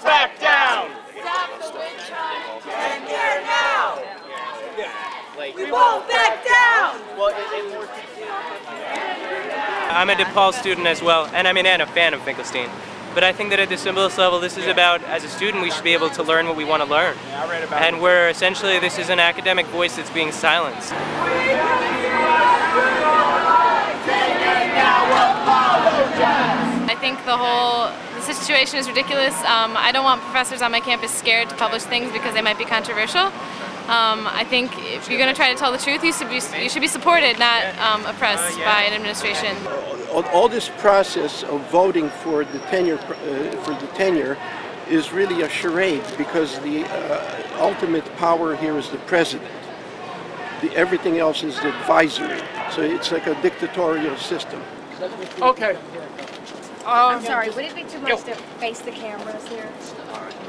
won't back down. Stop the witch hunt. Tenure now. We won't back down. I'm a DePaul student as well, and I'm an and a fan of Finkelstein. But I think that at the simplest level, this is about, as a student, we should be able to learn what we want to learn. I read about And we're essentially, this is an academic voice that's being silenced. Think the whole the situation is ridiculous. Um, I don't want professors on my campus scared to publish things because they might be controversial. Um, I think if you're going to try to tell the truth, you should be you should be supported, not um, oppressed by an administration. all, all this process of voting for the tenure uh, for the tenure is really a charade because the uh, ultimate power here is the president. The, everything else is advisory. So it's like a dictatorial system. Okay. Um, I'm sorry, would it be too much to face the cameras here?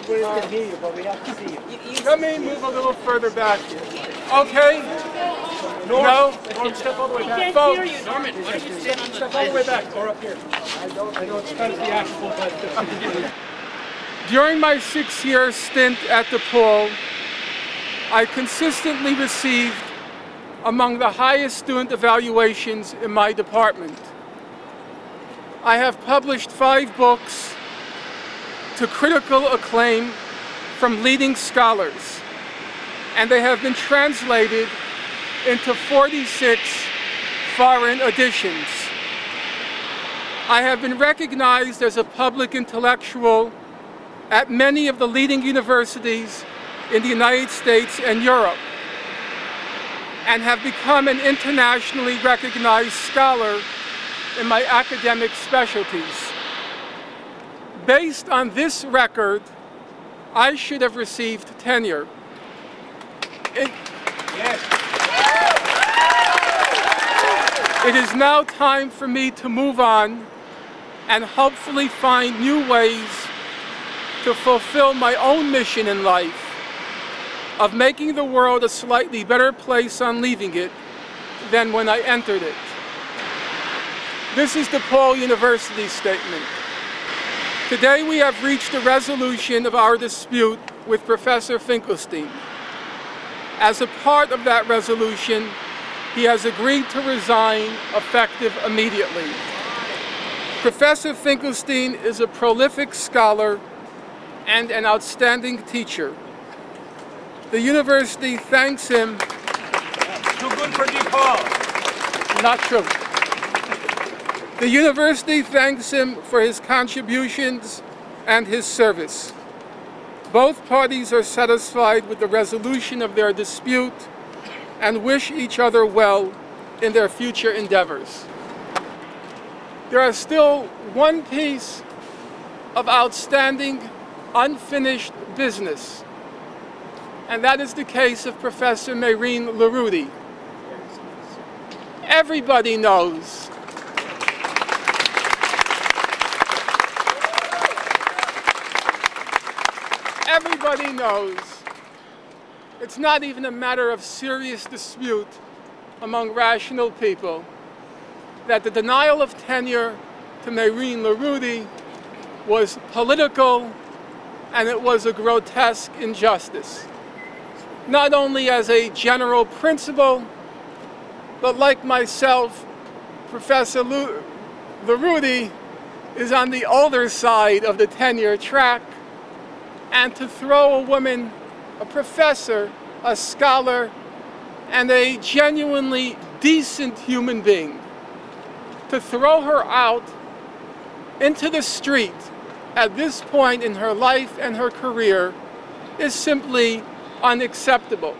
We can hear you, but we have to see you. you, you Let me move a little further back here. Okay? No? Norm, step all the way back. Folks, step all the way back or up here. I know, I know it's kind of theatrical, but. During my six-year stint at DePaul, I consistently received among the highest student evaluations in my department. I have published five books to critical acclaim from leading scholars, and they have been translated into 46 foreign editions. I have been recognized as a public intellectual at many of the leading universities in the United States and Europe, and have become an internationally recognized scholar in my academic specialties. Based on this record, I should have received tenure. It, it is now time for me to move on and hopefully find new ways to fulfill my own mission in life of making the world a slightly better place on leaving it than when I entered it. This is DePaul University's statement. Today we have reached a resolution of our dispute with Professor Finkelstein. As a part of that resolution, he has agreed to resign effective immediately. Professor Finkelstein is a prolific scholar and an outstanding teacher. The university thanks him. Too good for DePaul. Not true. The university thanks him for his contributions and his service. Both parties are satisfied with the resolution of their dispute and wish each other well in their future endeavors. There is still one piece of outstanding unfinished business, and that is the case of Professor Mehrene Larudee. Everybody knows everybody knows it's not even a matter of serious dispute among rational people that the denial of tenure to Mehrene Larudee was political and it was a grotesque injustice. Not only as a general principle, but like myself, Professor Lu- Larudee is on the older side of the tenure track and to throw a woman, a professor, a scholar, and a genuinely decent human being, to throw her out into the street at this point in her life and her career is simply unacceptable.